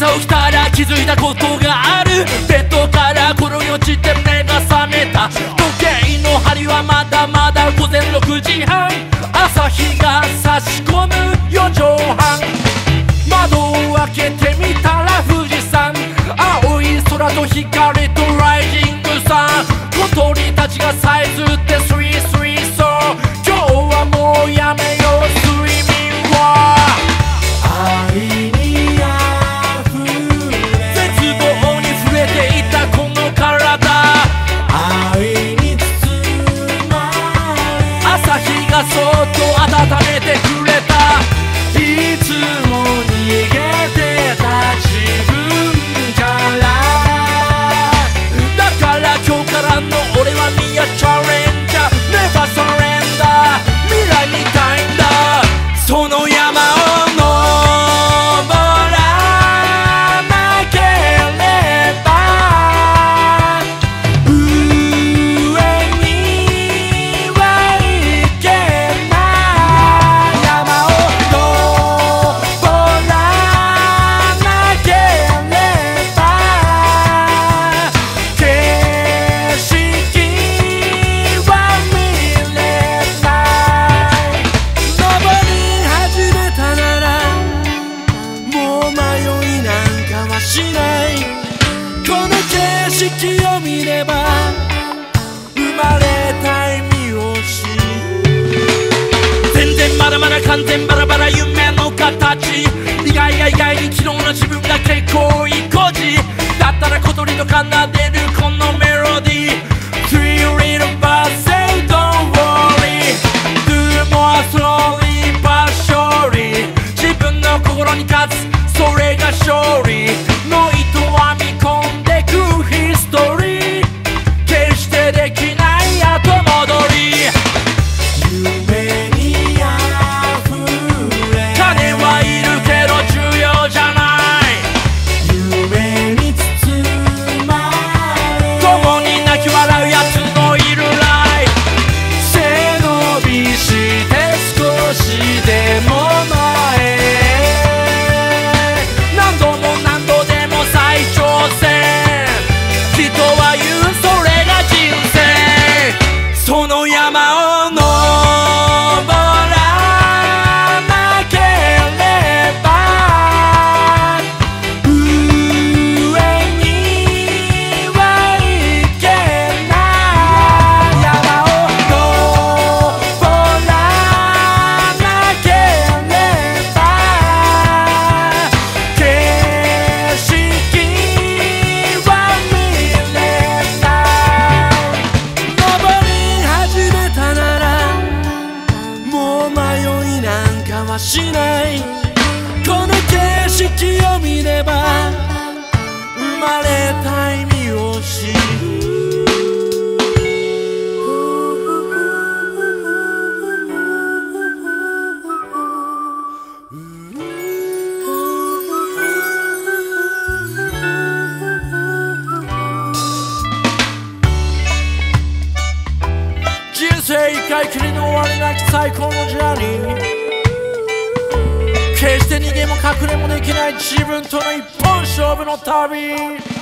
朝起きたら気づいたことがある。ベッドから転げ落ちて目が覚めた。時計の針はまだまだ午前6時半。朝日が差し込む4畳半。窓を開けてみたら富士山。青い空と光と月を見れば生まれた意味を知る。全然まだまだ完全バラバラ夢の形。意外や意外に昨日の自分が結構いいこじだったら小鳥の奏でこの景色を見れば生まれた意味を知る。人生一回きりの終わりなき最高のジャーニー。決して逃げも隠れもできない自分との一本勝負の旅。